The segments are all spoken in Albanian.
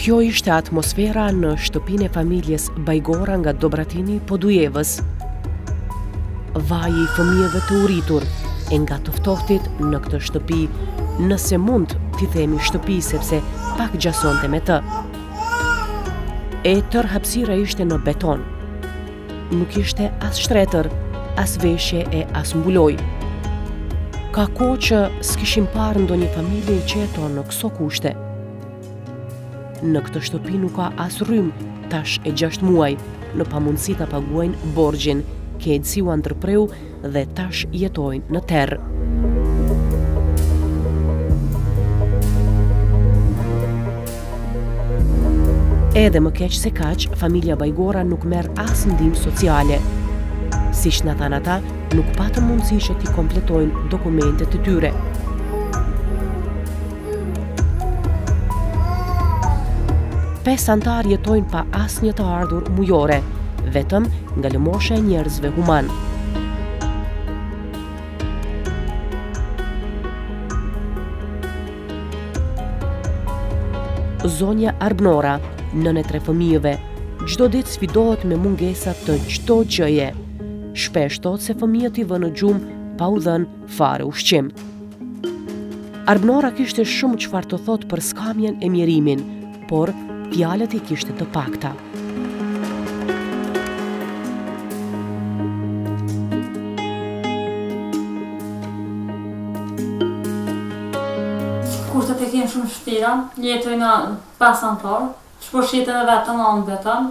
Kjo ishte atmosfera në shtëpinë e familjes Bajgora nga Dobratini i Podujevës. Vaji i fëmijëve të uritur e nga të ftohtit në këtë shtëpi, nëse mund t'i themi shtëpi sepse pak gjasonte me të. E tërë hapësira ishte në beton. Nuk ishte as shtretër, as veshje e as mbulojë. Ka kohë që s'kishim parë ndonjë familje që jeton në këso kushte. Në këtë shtëpi nuk ka as rrymë, tash e gjashtë muaj, në pamundësi ta paguajnë borxhin, KEDS-i ua ndërpreu dhe tash jetojnë në terr. Edhe më keq se kaq, familja Bajgora nuk merr as ndihmë sociale. Siç na thanë ata, nuk patën mundësi që t'i kompletojnë dokumentet e tyre. Pesë anëtarë jetojnë pa asnjë të ardhur mujore, vetëm nga lëmosha e njerëzve humanë. Zonja Arbnora, nënë e tre fëmijëve, çdo ditë sfidohet me mungesa të çdo gjëje. Shpesh thotë se fëmijët i vë në gjumë pa u dhënë fare ushqim. Arbnora kishte shumë çfarë të thotë për skamjen e mjerimin, por fjalët i kishte të pakta. Kushtet i kem shumë vshtira, jetoj në pasan por, qe po shihni edhe vetë, a unë vetëm,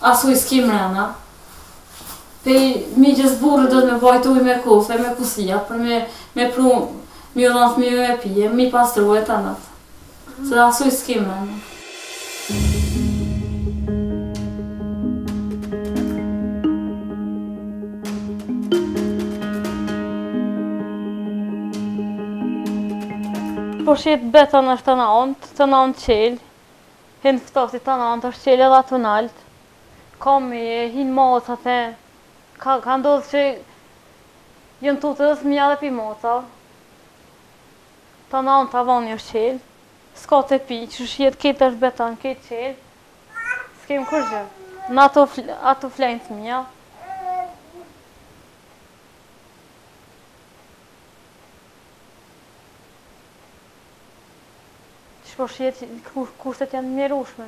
As ujë s'ki mrena. Pej migjës burrit duhet me bajt ujë me kofe, me kusia, për me, me pru, me ju dhonë fmive me pije, me i pastru e tanët. Se as ujë s'ki mrena. Po sheh beton është tana ant, tana ant çel, Hin ftohti tana ant është çel edhe aty naltë ka me hin macat e ka ka ndodhë që janë tutë edhe fëmija edhe pi macave tana ant tavani është çel s'ka tepi qysh e sheh këtë është beton krejt çel s'kem kurgjë n'atu flejnë fëmija Siç po shihet kushtet janë të mjerushme.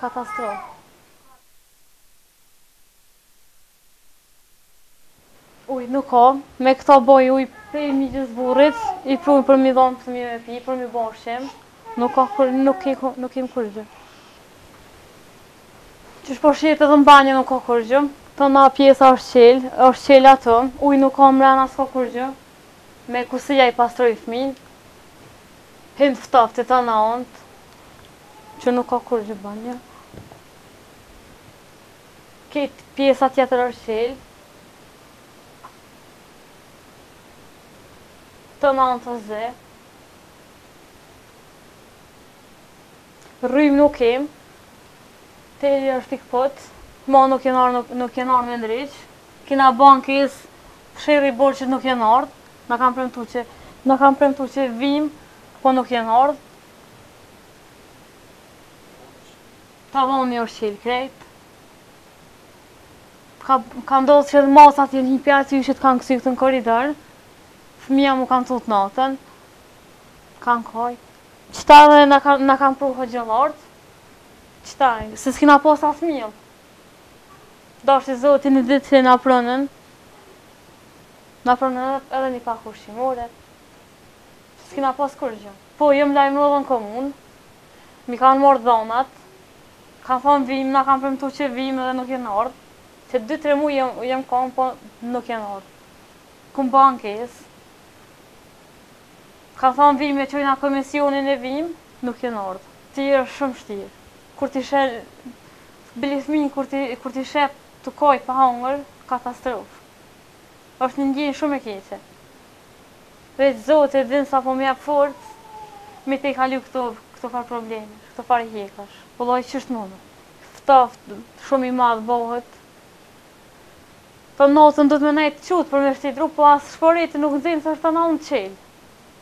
Katastrofë. Ujë nuk ka, me këta bojë ujë prej mixhës burrit, i prujnë për mi dhonë fëmijëve me pi, për mi bo ushqim. Nuk ka kur, nuk ke kur, nuk kem kurgjë. Qysh po shihet edhe në banjë nuk ka kurgjë. Tana pjesa është qelë, është qelë atë, ujë nuk ka mrena s'ka kurgjë. Me kusi ja i pastrojnë fëmijnë, hyn ftoftë tana anët, që nuk ka kurrgjë banjo. Krejt pjesa tjetër është qelë. Tana anët është ze. Rrymë nuk kemë. Teli është i kput. Ma nuk jenë arë nuk jenë arë me ndreqë. Kena ba ankesë, fshirje borxhit nuk janë ardhë, na kanë premtu që, na kanë premtu që vijmë, po nuk janë ardhë. Tavani është qelë krejt. Ka, ka ndodhë që edhe macat janë hipi aty që të kanë kcy këtë në koridor. Fëmija mu kanë tutë natën. Kanë kajtë. Qëta dhe na kanë pru e jonë ardhë, qëta, se s'kina pas as miell. Dashti Zoti një ditë që na prunën, na prunën edhe një pak ushqimore. S'kena pas kurrgjë. Po, jam lajmëru edhe në komunë, mi kanë marrë dhonat, kanë thonë vijmë, na kanë premtu që vijmë edhe nuk jenë ardhë. Që dy, tre muj jam konë, po nuk jenë ardhë. Kam ba ankesë. Kanë thonë vijmë, e qojna komisionin e vijmë, nuk jenë ardhë. Dihet është shumë shtirë. Kur ti sheh bile fëmijën kur ti kur ti sheh tu kajt pa hungër katastrofë është një ndjenjë shumë e keqe veç zoti e din sa po më jap forcë me tejkalu këto këto farë problemesh këto farë hjekash po lloj qysh mundet ftoft shumë i madh bohet tënë natën duhet me nejt qut për me shti dru po as shporet nuk nxen se është tana anët qel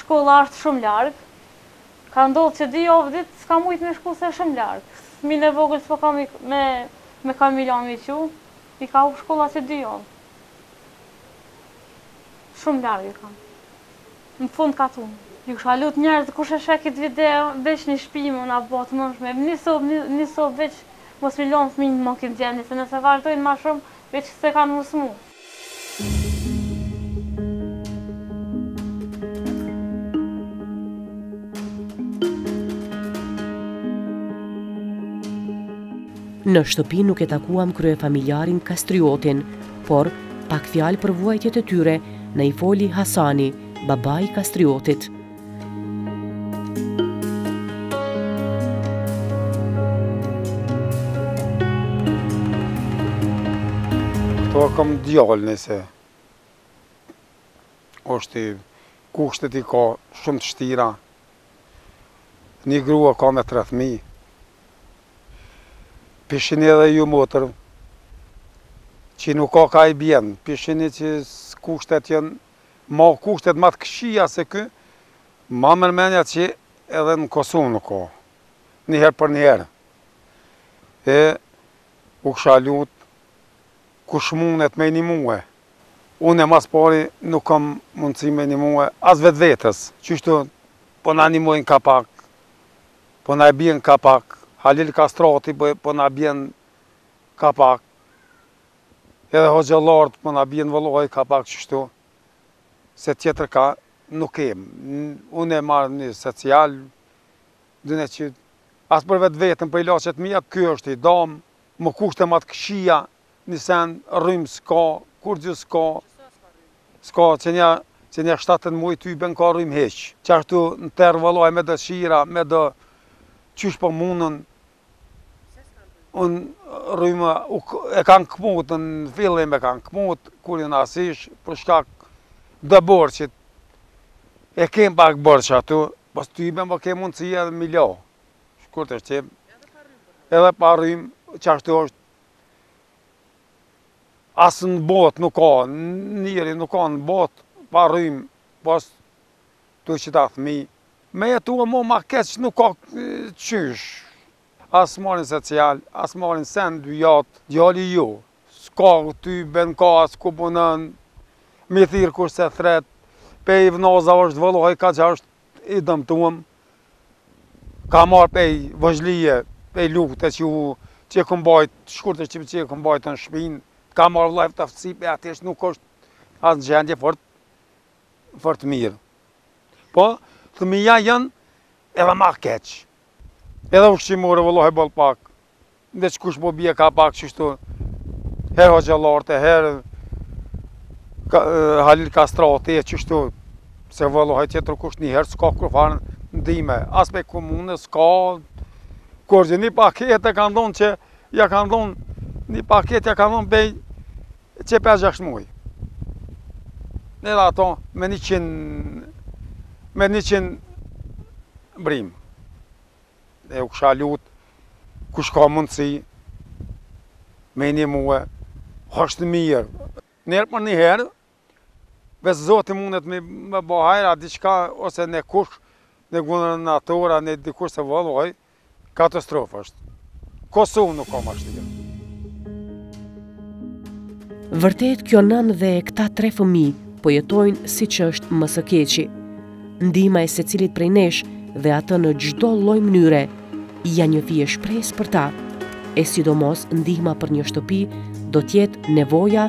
Shkolla asht shum larg Ka ndodh që dy javë dit ska mujt me shku se shum larg Fmin e vogël spo ka me me kal mi la mi qu I ka hup shkolla që dy javë Shum larg e kam Në fund katunit Ju kisha lut njerz kush e sheh kit video veq ni shpi mu na ba të mundshme ni sop ni sop veq mos mi lon fminjt mo kit gjendje se nëse vazhdojn ma shum veq se kan mu smu. Në shtëpi nuk e takuam kryefamiljarin Kastriotin, por pak fjalë për vuajtjet e tyre na i foli Hasani, babai i Kastriotit. Këto kam djalë nëse është, kushtet i ka shumë të vshtira. Një grua ka me tre fmi. P'e shihni edhe ju, motër, që nuk ka ka i bjenë. P'e shihni që kushtet jënë ma kushtet ma të këqija se ky, ma merr menja që edhe në Kosovë nuk ka, një herë për një herë, e u kisha lut kush munet me i nimue, une mas pari nuk kam mundësi me i nimue as vetvetes, qyshtu po na nimojnë ka pak, po na e bien ka pak, Halil Kastrati po na bjen ka pak, Edhe hoxhallarët po na bien vëllai ka pak qështu se tjetër kah nuk kem unë e marr një social dhe as për vetë vetën për ilaçet e mia ky është i dam me kushte ma të këqija një sen rrymë s'ka kurrgjë s'ka s'ka që nja që nja shtatë tetë muaj s'ka rrymë hiq qashtu në terr vëllai me dëshira me do qysh po mundën Unë rrymë, e kanë këput, në fillim e kanë këput, kur në asish, për shkak të borxhit. E kemë pak borxh aty, pas të ibe më kemë mundësi edhe mi lo. Shkurt e shqip. Edhe pa rrymë, qashtu është. As në botë nuk ka, njëri nuk ka në botë, pa rrymë, pos Tu qeta fmi me jetu e mo ma keq nuk ka qysh as marrin social as marrin sen dy jat djali ju ska ty ben ka as ku punon me e thirr kur s'e thrret pej vnaza është vëllai ka që është i dëmtuam ka marr pej vëzhlie pej lufte që u që e këmbajt shkurte që e këmbajt në shpinë ka marr vëllai të fësi pej atesh nuk është as në gjendje fort fort mirë. Po, fëmija janë edhe ma keq. Edhe ushqimore, vëllai e bllë pak. Dikush po bje ka pak qështu. Herë hoxhallarët, herë Halil Kastrati e qështu. Se vëllai tjetërkush një herë s'ka kurrfarë ndihme. As pej komunës, s'ka... Kurrgjë një paketë e kanë dhonë që Ja ka dhon ni paketë, ja ka dhon qe 5-6 muaj. Edhe ato me 100 me 100 brim. E u kisha lutë, kush ka mundësi me ndihmue, osht mirë. Njëherë për njëherë, veç Zoti mundet me bo hajr diçka ose në kush në gundën në atora në dikush se vëlloj Katastrofë është. Kosovë nuk ka ma shtiga. Vërtet kjo nënë dhe këta tre fëmijë po jetojnë siç është më së keqi. Ndihma e secilit prej nesh dhe atë në çdo lloj mënyre, janë një fije shpresë për ta. E sidomos ndihma për një shtëpi do të jetë nevoja